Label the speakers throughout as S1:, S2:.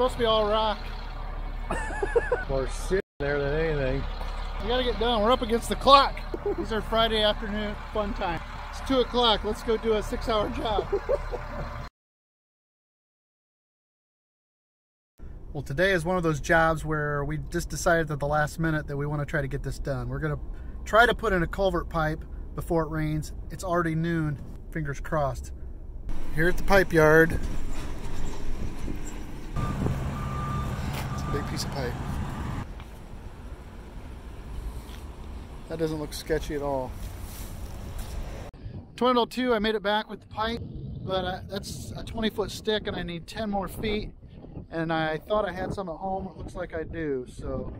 S1: supposed to be all rock.
S2: More shit there than anything.
S1: We gotta get done. We're up against the clock. These are Friday afternoon fun time. It's two o'clock. Let's go do a six hour job. well, today is one of those jobs where we just decided at the last minute that we want to try to get this done. We're gonna try to put in a culvert pipe before it rains. It's already noon. Fingers crossed. Here at the pipe yard. It's a big piece of pipe. That doesn't look sketchy at all. Tornado 2, I made it back with the pipe, but uh, that's a 20 foot stick and I need 10 more feet. And I thought I had some at home. It looks like I do, so.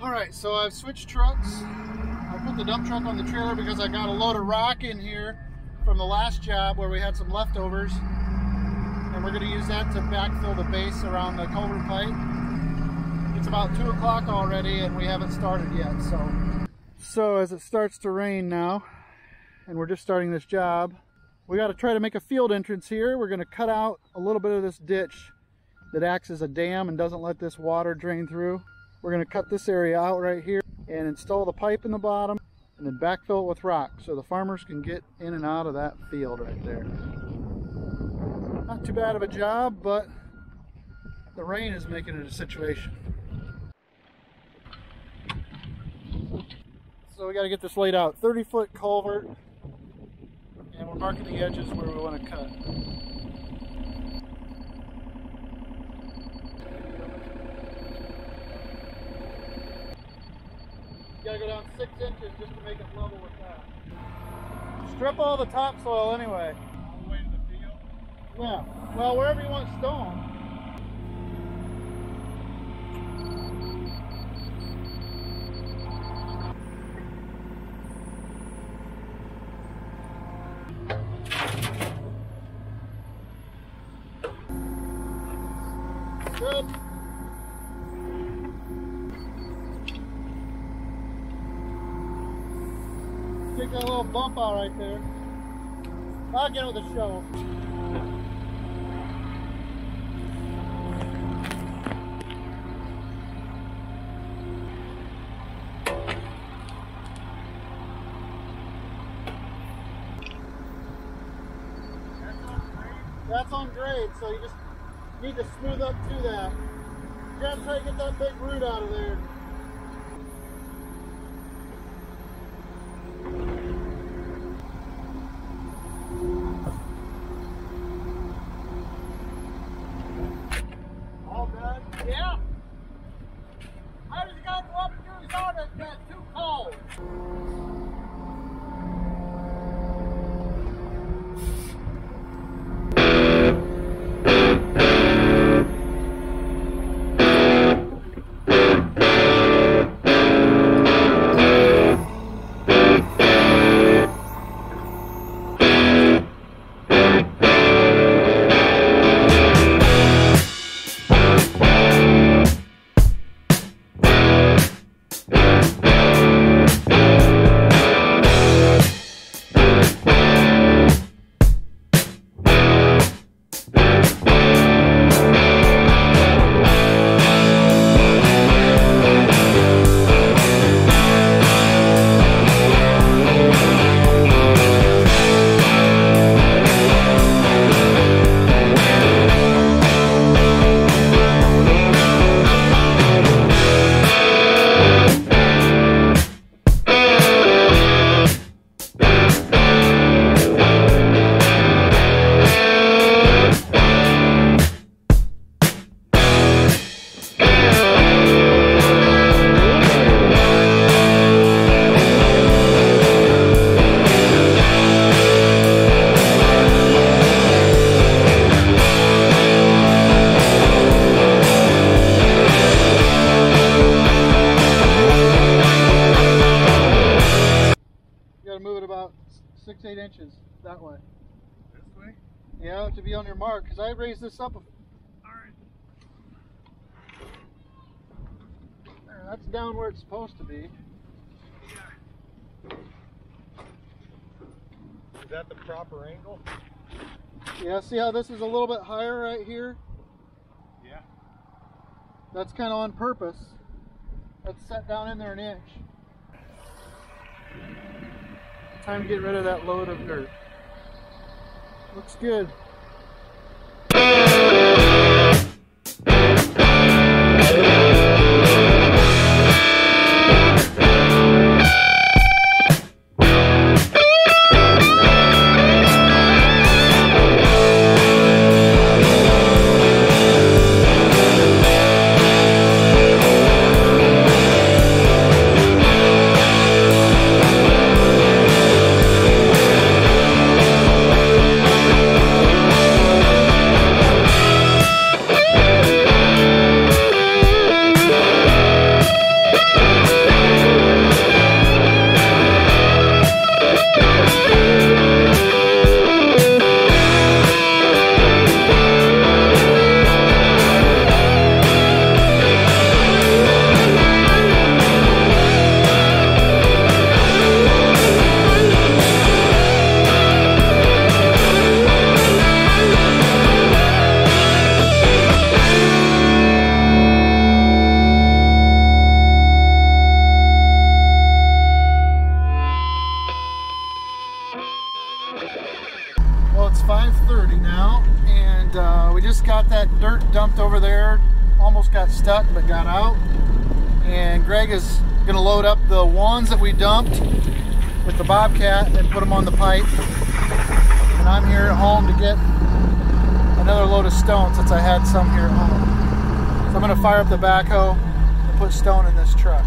S1: All right, so I've switched trucks. I put the dump truck on the trailer because I got a load of rock in here from the last job where we had some leftovers. And we're gonna use that to backfill the base around the culvert pipe. It's about two o'clock already and we haven't started yet, so. So as it starts to rain now, and we're just starting this job, we gotta try to make a field entrance here. We're gonna cut out a little bit of this ditch that acts as a dam and doesn't let this water drain through. We're going to cut this area out right here and install the pipe in the bottom and then backfill it with rock so the farmers can get in and out of that field right there. Not too bad of a job, but the rain is making it a situation. So we got to get this laid out. 30 foot culvert and we're marking the edges where we want to cut. Gotta go down six inches just to make it level with that. Strip all the topsoil anyway.
S2: All the way to the field.
S1: Yeah. Well, wherever you want stone. Good. Take that little bump out right there. I'll get it with a shovel. That's on grade, so you just need to smooth up to that. You gotta try to get that big root out of there. That way.
S2: This way?
S1: Yeah, to be on your mark, because I raised this up.
S2: Alright.
S1: There, that's down where it's supposed to be. Yeah.
S2: Is that the proper angle?
S1: Yeah, see how this is a little bit higher right here?
S2: Yeah.
S1: That's kind of on purpose. That's set down in there an inch. Time to get rid of that load of dirt. Looks good. We just got that dirt dumped over there. Almost got stuck, but got out. And Greg is gonna load up the ones that we dumped with the Bobcat and put them on the pipe. And I'm here at home to get another load of stone since I had some here at home. So I'm gonna fire up the backhoe and put stone in this truck.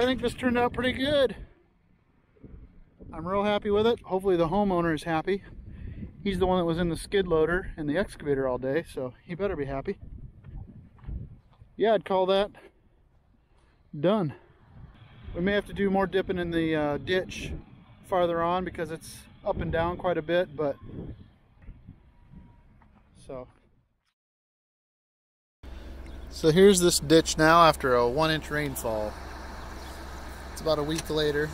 S1: I think this turned out pretty good. I'm real happy with it. Hopefully the homeowner is happy. He's the one that was in the skid loader and the excavator all day, so he better be happy. Yeah, I'd call that done. We may have to do more dipping in the uh, ditch farther on because it's up and down quite a bit, but so. So here's this ditch now after a one inch rainfall. It's about a week later.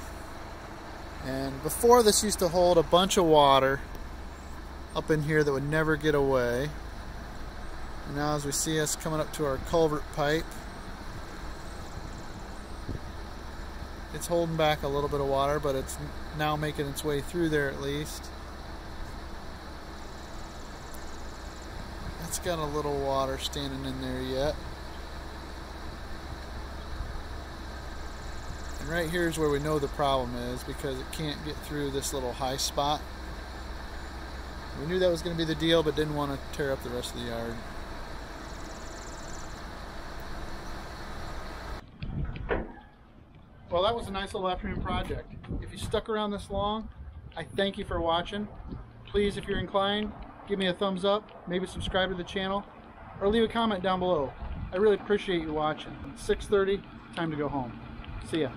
S1: And before this used to hold a bunch of water up in here that would never get away. And now as we see us coming up to our culvert pipe, it's holding back a little bit of water, but it's now making its way through there at least. It's got a little water standing in there yet. And right here is where we know the problem is because it can't get through this little high spot. We knew that was going to be the deal, but didn't want to tear up the rest of the yard. Well, that was a nice little afternoon project. If you stuck around this long, I thank you for watching. Please, if you're inclined, give me a thumbs up, maybe subscribe to the channel, or leave a comment down below. I really appreciate you watching. 6.30, time to go home. See ya.